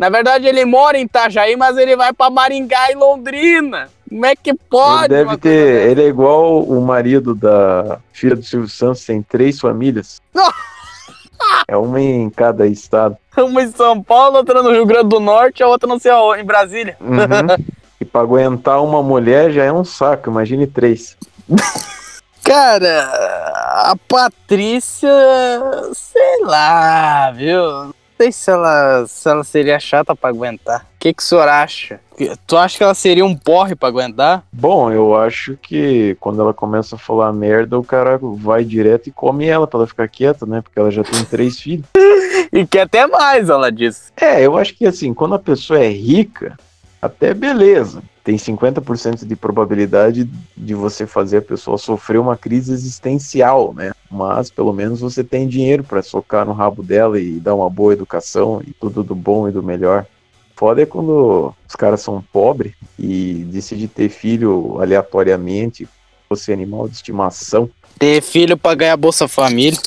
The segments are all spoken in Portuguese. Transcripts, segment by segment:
Na verdade, ele mora em Itajaí, mas ele vai pra Maringá e Londrina. Como é que pode? Ele deve ter. Ele é igual o marido da filha do Silvio Santos, tem três famílias. é uma em cada estado. Uma em São Paulo, outra no Rio Grande do Norte, a outra não sei aonde, em Brasília. Uhum. e pra aguentar uma mulher já é um saco, imagine três. Cara, a Patrícia, sei lá, viu? Sei se ela, se ela seria chata pra aguentar. O que, que o senhor acha? Tu acha que ela seria um porre pra aguentar? Bom, eu acho que quando ela começa a falar merda, o cara vai direto e come ela pra ela ficar quieta, né? Porque ela já tem três filhos. e quer até mais, ela disse. É, eu acho que assim, quando a pessoa é rica, até beleza tem 50% de probabilidade de você fazer a pessoa sofrer uma crise existencial, né? Mas pelo menos você tem dinheiro para socar no rabo dela e dar uma boa educação e tudo do bom e do melhor. Foda é quando os caras são pobres e decidem ter filho aleatoriamente, fosse animal de estimação. Ter filho para ganhar Bolsa Família.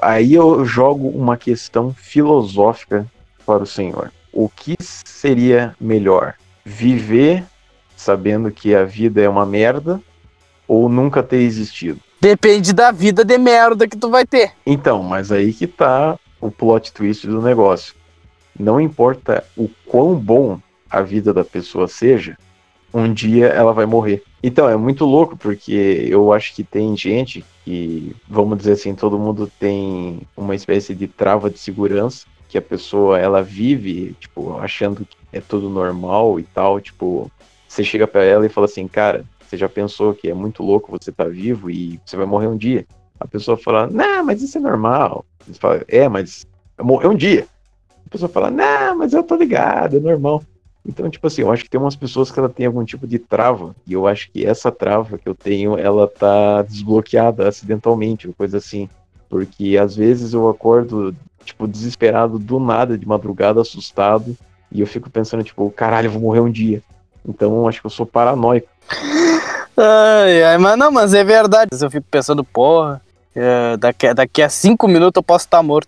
Aí eu jogo uma questão filosófica para o senhor. O que seria melhor? Viver sabendo que a vida é uma merda ou nunca ter existido? Depende da vida de merda que tu vai ter. Então, mas aí que tá o plot twist do negócio. Não importa o quão bom a vida da pessoa seja, um dia ela vai morrer. Então, é muito louco, porque eu acho que tem gente que, vamos dizer assim, todo mundo tem uma espécie de trava de segurança, que a pessoa, ela vive, tipo, achando que é tudo normal e tal, tipo, você chega para ela e fala assim, cara, você já pensou que é muito louco você tá vivo e você vai morrer um dia? A pessoa fala, não, mas isso é normal. Você fala, é, mas morrer um dia. A pessoa fala, não, mas eu tô ligado, é normal. Então, tipo assim, eu acho que tem umas pessoas que ela tem algum tipo de trava, e eu acho que essa trava que eu tenho, ela tá desbloqueada acidentalmente, ou coisa assim. Porque às vezes eu acordo, tipo, desesperado do nada, de madrugada, assustado, e eu fico pensando, tipo, caralho, eu vou morrer um dia. Então acho que eu sou paranoico. Ai, ai, mas não, mas é verdade. Eu fico pensando, porra, é, daqui, daqui a cinco minutos eu posso estar morto.